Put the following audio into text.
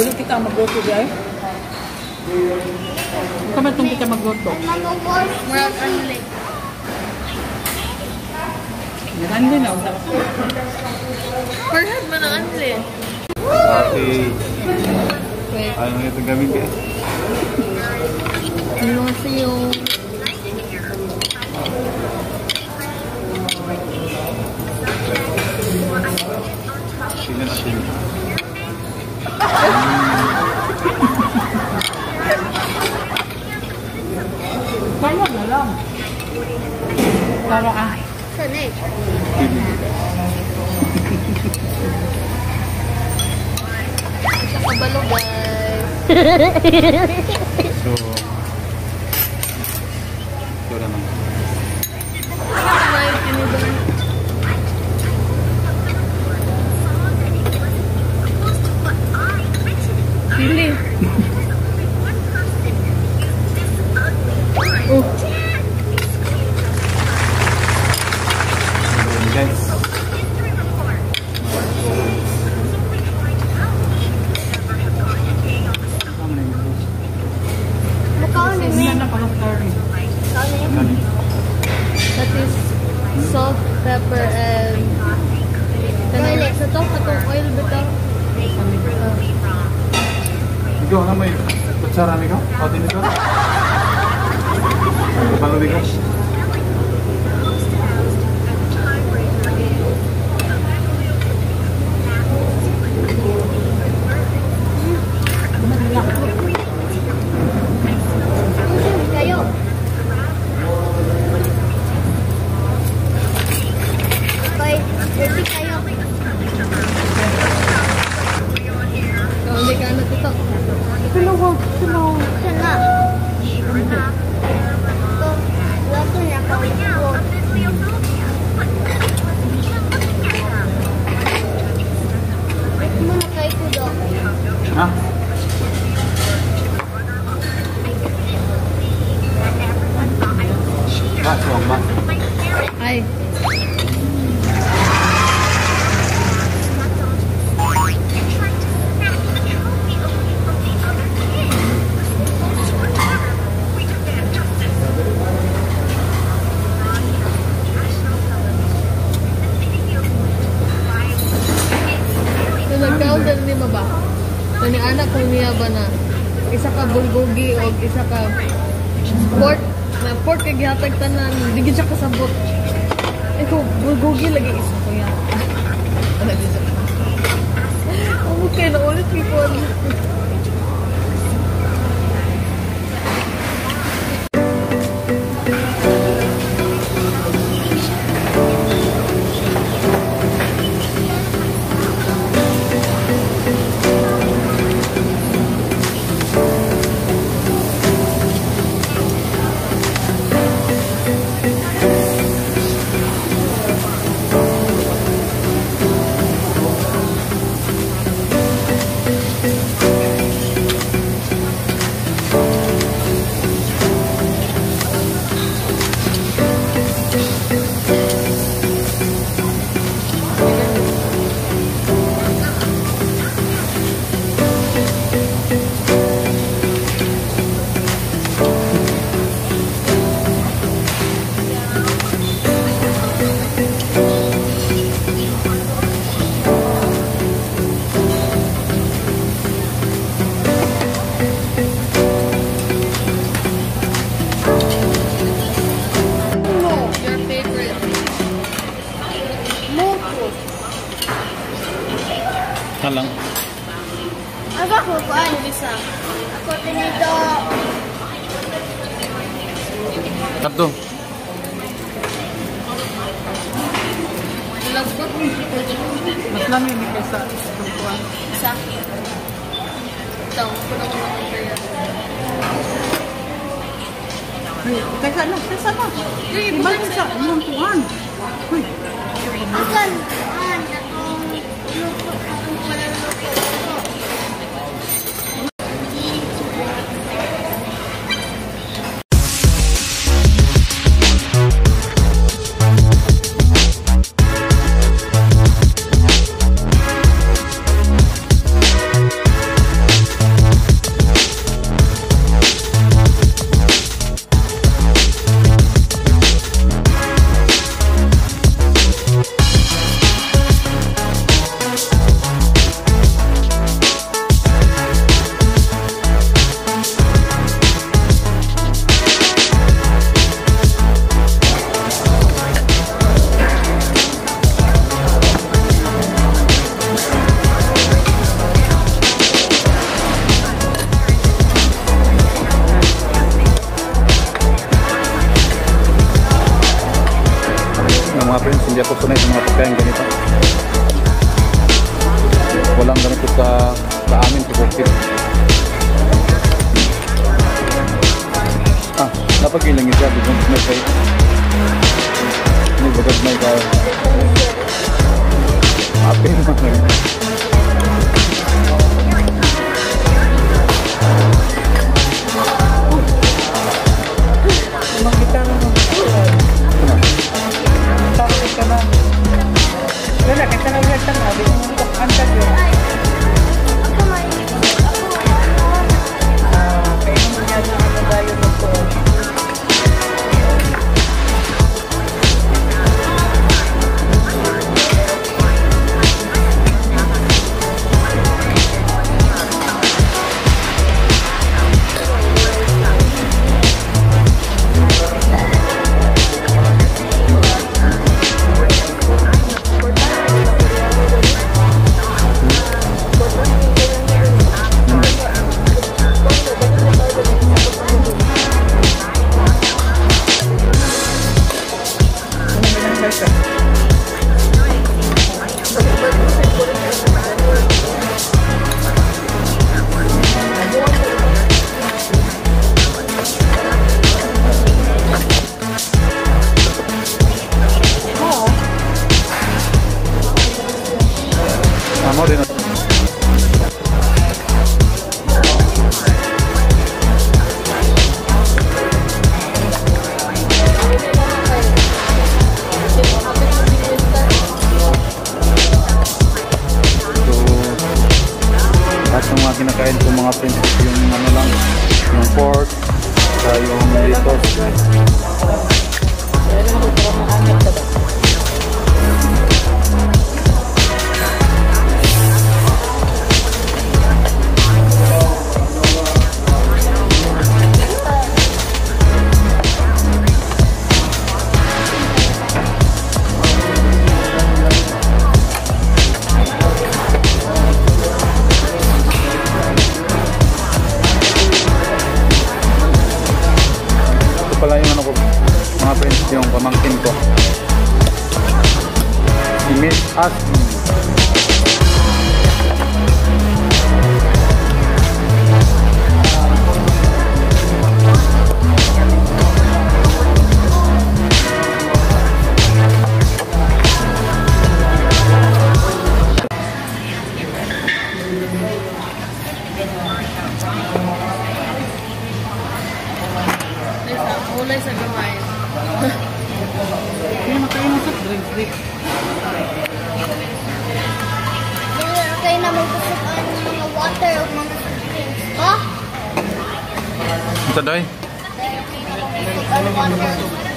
Dili kita magluto dai. Kamat tong kita magluto. Murag friendly. Grande na oh. usap. Perfect man ang anli. Dati. Ayaw nga itong gamit eh. Ano sa'yo? Sino na sino? Para ah. Sanay. Kabalo guys. So, ito naman. May tiniban. Pili. Oh, Ayan, guys. Hindi na pala curry. Ano? that is salt, pepper, and garlic. Sa to, katong oil bitaw. Ikaw, ano may kutsara ni ka? O, din ito? Di ka? 슬로우 슬로우 슬나 아? Ba na. Isa ka bulgogi o isa ka pork. Na pork gihatag tanan. Digid siya kasabot. Ikaw bulgogi lagi isa Halang. Ako ko ko ano bisa? Ako tinito. Tatlo. Mas lang yun kaysa tungkuan. Isa. Ito, puno ko naman kaya. Ay, teka na. Teka na. Di ba sa tungkuan? Uy. Asan? Walang ganito sa sa amin sa bukid. Ah, napagilang siya. Bigyan may kayo. Ini bagad may kayo. Apin mo i'm not in kinakain ko mga friends yung ano lang, yung pork, sa yung litos. Yung pamangkin ko. Si Miss Asmi. Ng mga water o mga drinks. Ha? Ito day? Kusukaan water.